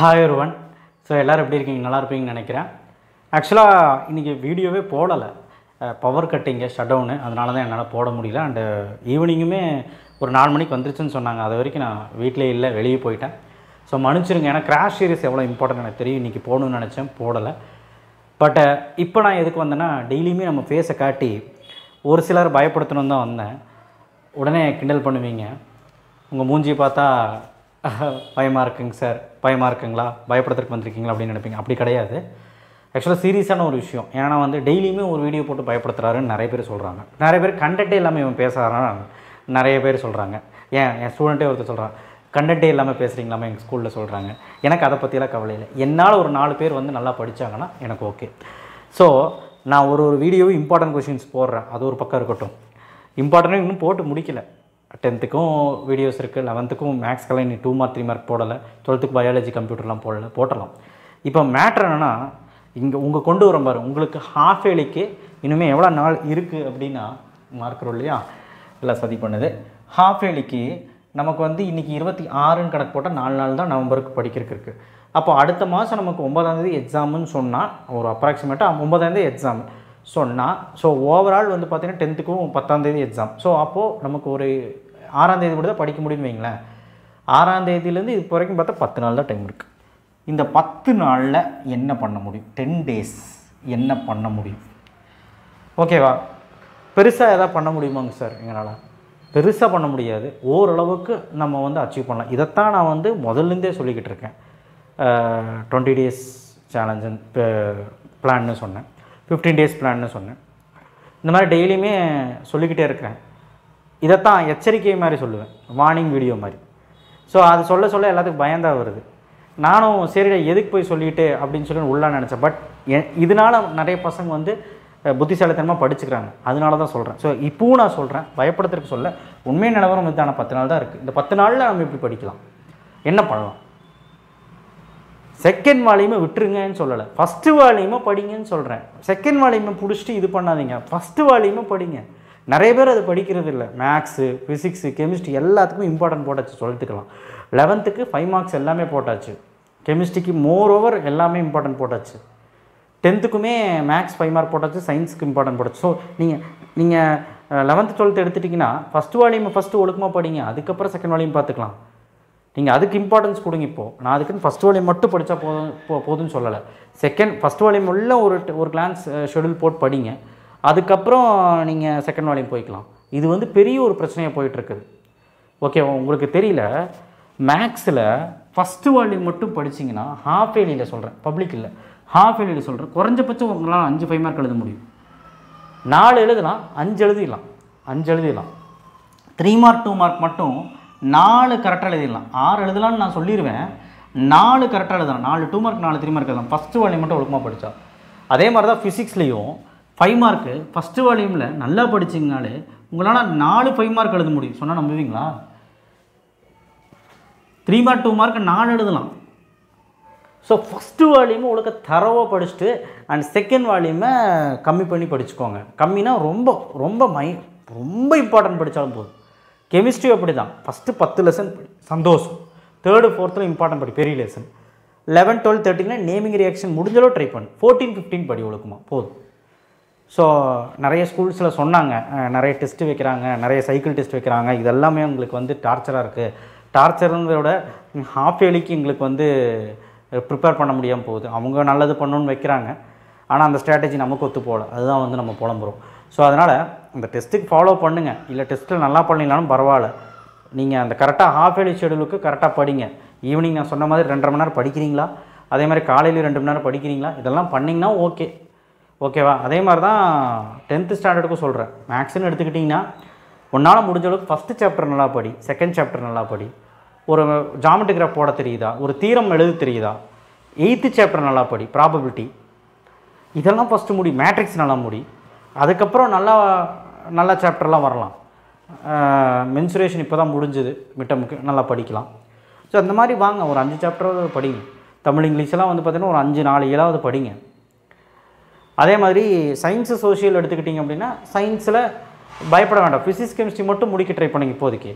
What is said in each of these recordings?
Hi ஒருவன் so எல்லோரும் எப்படி இருக்கீங்க? நல்லா இருப்பீங்கன்னு நினைக்கிறேன். ஆக்சுவலாக இன்றைக்கி வீடியோவே போடலை. பவர் கட்டிங்கு ஷட் டவுனு அதனால தான் என்னால் போட முடியல. அண்டு ஈவினிங்குமே ஒரு நாலு மணிக்கு வந்துருச்சுன்னு சொன்னாங்க. அது வரைக்கும் நான் வீட்டிலே இல்லை வெளியே போயிட்டேன். ஸோ மன்னிச்சிருங்க. ஏன்னா கிராஷ் சீரிஸ் எவ்வளோ இம்பார்ட்டன்ட் எனக்கு தெரியும். இன்றைக்கி போகணும்னு நினச்சேன். போடலை. பட் இப்போ நான் எதுக்கு வந்தேன்னா டெய்லியுமே நம்ம ஃபேஸை காட்டி ஒரு சிலர் பயப்படுத்தணும் தான் வந்தேன். உடனே கிண்டல் பண்ணுவீங்க. உங்கள் மூஞ்சியை பார்த்தா பயமாக இருக்குங்க சார். பயமாக இருக்குங்களா? பயப்படுத்துறதுக்கு வந்திருக்கீங்களா அப்படின்னு நினைப்பீங்க. அப்படி கிடையாது. ஆக்சுவலாக சீரியஸான ஒரு விஷயம். ஏன்னா வந்து டெய்லியுமே ஒரு வீடியோ போட்டு பயப்படுத்துறாருன்னு நிறைய பேர் சொல்கிறாங்க நிறைய பேர் கண்டென்ட்டே இல்லாமல் இவன் பேசுகிறான்னு நிறைய பேர் சொல்கிறாங்க ஏன்? என் ஸ்டூடெண்ட்டே ஒருத்தர் சொல்கிறான் கண்டென்ட்டே இல்லாமல் பேசுகிறீங்களாமே எங்கள் ஸ்கூலில் சொல்கிறாங்க எனக்கு அதை பற்றியெல்லாம் கவலை இல்லை. என்னால் ஒரு நாலு பேர் வந்து நல்லா படித்தாங்கன்னா எனக்கு ஓகே ஸோ நான் ஒரு ஒரு வீடியோவும் இம்பார்ட்டன்ட் கொஷின்ஸ் போடுறேன். அது ஒரு பக்கம் இருக்கட்டும். இம்பார்ட்டன்ட் இன்னும் போட்டு முடிக்கல. டென்த்துக்கும் வீடியோஸ் இருக்குது லெவன்த்துக்கும் மேக்ஸ்க்கெல்லாம் இன்னும் டூ மார்க் த்ரீ மார்க் போடலை. டுவெல்த்துக்கு பயாலஜி கம்ப்யூட்டர்லாம் போடல போட்டலாம் இப்போ மேட்ரு என்னென்னா இங்கே உங்கள் கொண்டு வரும் பாரு உங்களுக்கு ஹாஃப் ஏலிக்கு இனிமேல் எவ்வளோ நாள் இருக்குது அப்படின்னா மார்க்கிறோம் இல்லையா? இல்லை சதி பண்ணுது. ஹாஃப் ஏலிக்கு நமக்கு வந்து இன்றைக்கி இருபத்தி ஆறுன்னு கணக்கு போட்டால் நாலு நாள் தான் நவம்பருக்கு படிக்கிறதுக்கு இருக்குது அப்போ அடுத்த மாதம் நமக்கு ஒன்பதாந்தேதி எக்ஸாமுன்னு சொன்னால் ஒரு அப்ராக்சிமேட்டாக ஒன்பதாந்தேதி எக்ஸாம் சொன்னால் ஸோ ஓவரால் வந்து பார்த்திங்கன்னா டென்த்துக்கும் பத்தாந்தேதி எக்ஸாம் ஸோ அப்போது நமக்கு ஒரு ஆறாந்தேதி கூட தான் படிக்க முடியும்னு வைங்களேன். ஆறாந்தேதியிலேருந்து இப்போ வரைக்கும் பார்த்தா பத்து நாள் தான் டைம் இருக்குது இந்த பத்து நாளில் என்ன பண்ண முடியும்? டென் டேஸ் என்ன பண்ண முடியும்? ஓகேவா பெருசாக எதாவது பண்ண முடியுமாங்க சார் எங்களால்? பெருசாக பண்ண முடியாது. ஓரளவுக்கு நம்ம வந்து அச்சீவ் பண்ணலாம். இதைத்தான் நான் வந்து முதல்லேருந்தே சொல்லிக்கிட்டு இருக்கேன். டுவெண்ட்டி டேஸ் சேலஞ்சு பிளான்னு சொன்னேன். ஃபிஃப்டீன் டேஸ் பிளான்னு சொன்னேன். இந்த மாதிரி டெய்லியுமே சொல்லிக்கிட்டே இருக்கிறேன். இதைத்தான் எச்சரிக்கை மாதிரி சொல்லுவேன். வார்னிங் வீடியோ மாதிரி. ஸோ அது சொல்ல சொல்ல எல்லாத்துக்கும் பயந்தான் வருது. நானும் சரி எதுக்கு போய் சொல்லிட்டு அப்படின்னு சொல்லி உள்ளே நினச்சேன். பட் இதனால் நிறைய பசங்க வந்து புத்திசாலித்தனமாக படிச்சுக்கிறாங்க. அதனால தான் சொல்கிறேன் ஸோ இப்போவும் நான் சொல்கிறேன் பயப்படுத்துறதுக்கு சொல்ல உண்மை நிலவரம் இதுதான. பத்து நாள் தான் இருக்குது இந்த பத்து நாளில் நம்ம இப்படி படிக்கலாம். என்ன பண்ணலாம்? செகண்ட் வால்யூமை விட்டுருங்கன்னு சொல்லலை. ஃபஸ்ட்டு வால்யூமை படிங்கன்னு சொல்கிறேன் செகண்ட் வால்யூமை பிடிச்சிட்டு இது பண்ணாதீங்க. ஃபஸ்ட்டு வால்யூமை படிங்க. நிறைய பேர் அது படிக்கிறது இல்லை. மேக்ஸு ஃபிசிக்ஸு கெமிஸ்ட்ரி எல்லாத்துக்கும் இம்பார்ட்டன்ட் போட்டாச்சு. சொல்லிட்டுக்கலாம். லெவன்த்துக்கு ஃபைவ் மார்க்ஸ் எல்லாமே போட்டாச்சு. கெமிஸ்ட்ரிக்கு மோர் ஓவர் எல்லாமே இம்பார்ட்டன்ட் போட்டாச்சு. டென்த்துக்குமே மேக்ஸ் ஃபைவ் மார்க் போட்டாச்சு. சயின்ஸுக்கு இம்பார்ட்டன்ட் போட்டாச்சு. ஸோ நீங்கள் நீங்கள் லெவன்த்து டுவெல்த்து எடுத்துட்டிங்கன்னா ஃபஸ்ட்டு வால்யூமை ஃபஸ்ட்டு ஒழுக்கமாக படிங்க. அதுக்கப்புறம் செகண்ட் வால்யூம் பார்த்துக்கலாம். நீங்கள் அதுக்கு இம்பார்ட்டன்ஸ் கொடுங்க இப்போது நான் அதுக்குன்னு ஃபஸ்ட் வால்யூம் மட்டும் படித்தா போதும் போ போதும்னு சொல்லலை. செகண்ட் ஃபஸ்ட் வால்யூம் உள்ள ஒரு ஒரு கிளான்ஸ் ஷெடியூல் போட்டு படிங்க. அதுக்கப்புறம் நீங்கள் செகண்ட் வால்யூம் போய்க்கலாம். இது வந்து பெரிய ஒரு பிரச்சனையாக போயிட்டுருக்குது. ஓகே உங்களுக்கு தெரியல மேக்ஸில் ஃபஸ்ட்டு வால்யூம் மட்டும் படிச்சீங்கன்னா ஹாஃப் ஏலியில் சொல்கிறேன் பப்ளிக் இல்லை. ஹாஃப் ஏலியில் சொல்கிறேன் குறைஞ்சபட்சம் உங்களால் அஞ்சு ஃபைவ் மார்க் எழுத முடியும். நாலு எழுதலாம் அஞ்சு எழுதிடலாம். அஞ்சு எழுதிடலாம். த்ரீ மார்க் டூ மார்க் மட்டும் நாலு கரெக்டாக எழுதிடலாம். ஆறு எழுதலாம்னு நான் சொல்லிடுவேன் நாலு கரெக்டாக எழுதலாம். நாலு டூ மார்க் நாலு த்ரீ மார்க் எழுதலாம். ஃபஸ்ட்டு வால்யூம் மட்டும் ஒழுக்கமாக படித்தா அதே மாதிரி தான் ஃபிசிக்ஸ்லேயும் ஃபைவ் மார்க்கு ஃபஸ்ட்டு வால்யூமில் நல்லா படிச்சிங்கனாலே உங்களால் நாலு ஃபைவ் மார்க் எழுத முடியும். சொன்னால் நம்புவீங்களா? த்ரீ மார்க் டூ மார்க் நாலு எழுதலாம். ஸோ ஃபஸ்ட்டு வால்யூமை ஒழுக்க தரவாக படிச்சுட்டு அண்ட் செகண்ட் வால்யூமை கம்மி பண்ணி படிச்சுக்கோங்க. கம்மினா ரொம்ப ரொம்ப மை ரொம்ப இம்பார்ட்டன்ட் படித்தாலும் போதும். கெமிஸ்ட்ரி அப்படி தான் ஃபஸ்ட்டு பத்து லெசன் சந்தோஷம். தேர்டு ஃபோர்த்தில் இம்பார்ட்டன்ட் படி. பெரிய லெசன் லெவன் டுவெல் தேர்ட்டினில் நேமிங் ரியாக்ஷன் முடிஞ்சளவு ட்ரை பண்ணு. ஃபோர்டீன் ஃபிஃப்டீன் படி ஒழுக்குமா. போதும். ஸோ நிறைய ஸ்கூல்ஸில் சொன்னாங்க. நிறைய டெஸ்ட்டு வைக்கிறாங்க. நிறைய சைக்கிள் டெஸ்ட் வைக்கிறாங்க. இதெல்லாமே உங்களுக்கு வந்து டார்ச்சராக இருக்குது டார்ச்சருங்கிறத விட ஹாஃப் இயர்லிக்கு எங்களுக்கு வந்து ப்ரிப்பேர் பண்ண முடியாமல் போகுது. அவங்க நல்லது பண்ணணும்னு வைக்கிறாங்க. ஆனால் அந்த ஸ்ட்ராட்டஜி நமக்கு ஒத்து போகல. அதுதான் வந்து நம்ம புலம்புறோம். ஸோ அதனால் இந்த டெஸ்ட்டுக்கு ஃபாலோ பண்ணுங்கள் இல்லை டெஸ்ட்டில் நல்லா பண்ணிங்கனாலும் பரவாயில்ல. நீங்கள் அந்த கரெக்டாக ஹாஃப் ஏலி ஷெடியூலுக்கு கரெக்டாக படிங்க. ஈவினிங் நான் சொன்ன மாதிரி ரெண்டரை மணி நேரம் படிக்கிறீங்களா? அதே மாதிரி காலையில் ரெண்டு மணி நேரம் படிக்கிறீங்களா? இதெல்லாம் பண்ணிங்கன்னா ஓகே ஓகேவா அதே மாதிரி தான் டென்த்து ஸ்டாண்டர்டுக்கும் சொல்கிறேன் மேக்ஸ்னு எடுத்துக்கிட்டிங்கன்னா உன்னால் முடிஞ்ச அளவுக்கு ஃபஸ்ட்டு சாப்டர் நல்லா படி செகண்ட் சாப்டர் நல்லா படி. ஒரு ஜாமெட்டிகிராஃப் போட தெரியுதா? ஒரு தீரம் எழுத தெரியுதா? எயித்து சாப்டர் நல்லா படி ப்ராபபிலிட்டி இதெல்லாம் ஃபஸ்ட்டு முடி மேட்ரிக்ஸ் நல்லா முடி. அதுக்கப்புறம் நல்லா நல்ல சாப்டர்லாம் வரலாம். மென்சுரேஷன் இப்போ தான் முடிஞ்சுது. மிட்டமுக்கு நல்லா படிக்கலாம். ஸோ அந்த மாதிரி வாங்க. ஒரு அஞ்சு சாப்டராவது படிங்க. தமிழ் இங்கிலீஷெல்லாம் வந்து பார்த்தீங்கன்னா ஒரு அஞ்சு நாலு ஏழாவது படிங்க. அதே மாதிரி சயின்ஸு சோஷியல் எடுத்துக்கிட்டிங்க அப்படின்னா சயின்ஸில் பயப்பட வேண்டாம். ஃபிசிக்ஸ் கெமிஸ்ட்ரி மட்டும் முடிக்க ட்ரை பண்ணுங்க இப்போதைக்கு.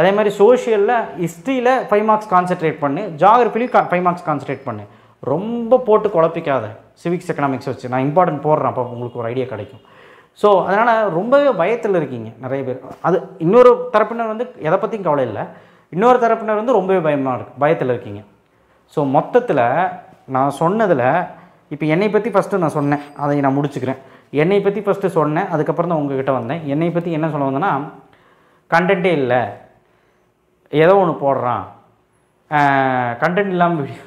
அதே மாதிரி சோஷியலில் ஹிஸ்ட்ரியில் ஃபைவ் மார்க்ஸ் கான்சென்ட்ரேட் பண்ணு. ஜாகிரபிலையும் ஃபைவ் மார்க்ஸ் கான்சென்ட்ரேட் பண்ணு. ரொம்ப போட்டு குழப்பிக்காத. சிவிக்ஸ் எக்கனாமிக்ஸ் வச்சு. நான் இம்பார்ட்டன்ட் போடுறேன் அப்போ உங்களுக்கு ஒரு ஐடியா கிடைக்கும். ஸோ அதனால் ரொம்பவே பயத்தில் இருக்கீங்க நிறைய பேர். அது இன்னொரு தரப்பினர் வந்து எதை பற்றியும் கவலை இல்லை. இன்னொரு தரப்பினர் வந்து ரொம்பவே பயமாக இருக்கு பயத்தில் இருக்கீங்க. ஸோ மொத்தத்தில் நான் சொன்னதில் இப்போ என்னை பற்றி ஃபஸ்ட்டு நான் சொன்னேன். அதை நான் முடிச்சுக்கிறேன். என்னை பற்றி ஃபஸ்ட்டு சொன்னேன். அதுக்கப்புறம் தான் உங்ககிட்ட வந்தேன். என்னை பற்றி என்ன சொல்ல வந்தேன்னா கண்டென்ட்டே இல்லை. ஏதோ ஒன்று போடுறான். கண்டென்ட் இல்லாமல் வீடியோ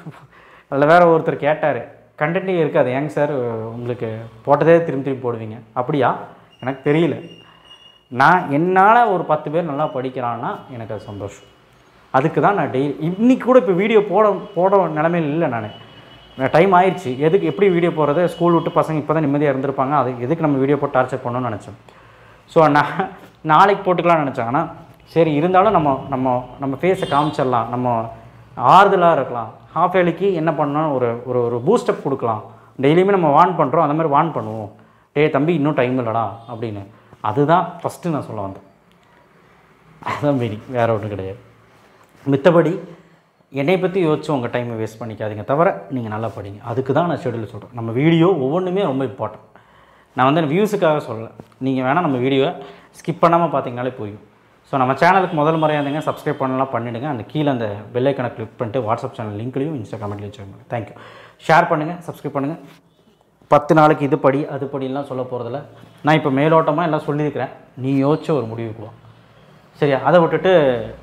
அதில் வேறு ஒருத்தர் கேட்டார். கண்டென்ட்டே இருக்காது. ஏங்க சார் உங்களுக்கு போட்டதே திரும்பி திரும்பி போடுவீங்க. அப்படியா? எனக்கு தெரியல. நான் என்னால் ஒரு பத்து பேர் நல்லா படிக்கிறான்னா எனக்கு அது சந்தோஷம். அதுக்கு தான் நான் டெய்லி இன்றைக்கி கூட இப்போ வீடியோ போட போட நிலமையில் இல்லை நான். டைம் ஆயிடுச்சு எதுக்கு எப்படி வீடியோ போடுறது? ஸ்கூல் விட்டு பசங்க இப்போ தான் நிம்மதியாக இருந்திருப்பாங்க. அது எதுக்கு நம்ம வீடியோ போட்டு டார்ச்சர் பண்ணணும்னு நினச்சேன் ஸோ நான் நாளைக்கு போட்டுக்கலாம்னு நினச்சாங்கன்னா ஆனால் சரி இருந்தாலும் நம்ம நம்ம நம்ம ஃபேஸை காமிச்சிடலாம். நம்ம ஆறுதலாக இருக்கலாம். ஹாஃப் ஏலிக்கு என்ன பண்ணணும்? ஒரு ஒரு ஒரு பூஸ்டப் கொடுக்கலாம். டெய்லியுமே நம்ம வான் பண்ணுறோம் அந்த மாதிரி வான் பண்ணுவோம். டேய் தம்பி இன்னும் டைம் இல்லைடா அப்படின்னு. அதுதான் ஃபஸ்ட்டு நான் சொல்ல வந்தேன். அதுதான் மீனிங் வேறு ஒன்றும் கிடையாது. மித்தபடி என்னை பற்றி யோசிச்சு உங்கள் டைமை வேஸ்ட் பண்ணிக்காதீங்க. தவிர நீங்கள் நல்லா படிங்க. அதுக்கு தான் நான் ஷெடியூல் சொல்கிறேன் நம்ம வீடியோ ஒவ்வொன்றுமே ரொம்ப இம்பார்ட்டன்ட் நான் வந்து வியூஸுக்காக சொல்லலை நீங்கள் வேணால் நம்ம வீடியோவை ஸ்கிப் பண்ணாமல் பார்த்தீங்கனாலே போயும் ஸோ நம்ம சேனலுக்கு முதல் முறையாக இருந்தீங்க சப்ஸ்கிரைப் பண்ணலாம் பண்ணிவிடுங்க அந்த கீழே அந்த பெல்லைக்கனை கிளிக் பண்ணிட்டு வாட்ஸ்அப் சேனல் லிங்க்லையும் இன்ஸ்டாகிராம்லையும் வச்சுருங்க தேங்க்யூ ஷேர் பண்ணுங்கள் சப்ஸ்கிரைப் பண்ணுங்கள் பத்து நாளைக்கு இது படி அது படிலாம் சொல்ல போகிறதில்ல நான் இப்போ மேலோட்டமாக எல்லாம் சொல்லியிருக்கிறேன். நீ யோசிச்ச ஒரு முடிவுக்கு வா சரியா? அதை விட்டுட்டு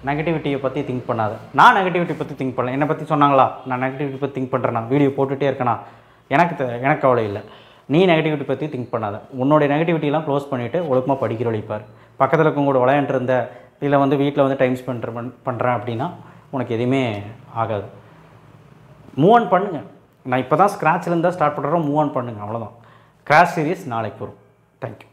நெகட்டிவிட்டியை பற்றி திங்க் பண்ணாத. நான் நெகட்டிவிட்டி பற்றி திங்க் பண்ணல. என்னை பற்றி சொன்னாங்களா? நான் நெகட்டிவிட்டி பற்றி திங்க் பண்ணுறேன்னா வீடியோ போட்டுகிட்டே இருக்கேனா? எனக்கு எனக்கு கவலை இல்லை. நீ நெகட்டிவிட்டி பற்றி திங்க் பண்ணாத. உன்னோடைய நெகட்டிவிட்டிலாம் க்ளோஸ் பண்ணிவிட்டு ஒழுக்கமாக படிக்கிற வழிப்பார் பக்கத்தில் இருக்கவங்க கூட விளையாண்டுருந்த இல்லை வந்து வீட்டில் வந்து டைம் ஸ்பெண்ட் பண்ணுறேன் அப்படின்னா உனக்கு எதுவுமே ஆகாது. மூவ் ஆன் பண்ணுங்க. நான் இப்போ தான் ஸ்க்ராட்ச்லேருந்து ஸ்டார்ட் பண்ணுறோம் மூவ் ஆன் பண்ணுங்க. அவ்வளோதான் கிராஷ் சீரிஸ் நாளைக்கு வரும். தேங்க்யூ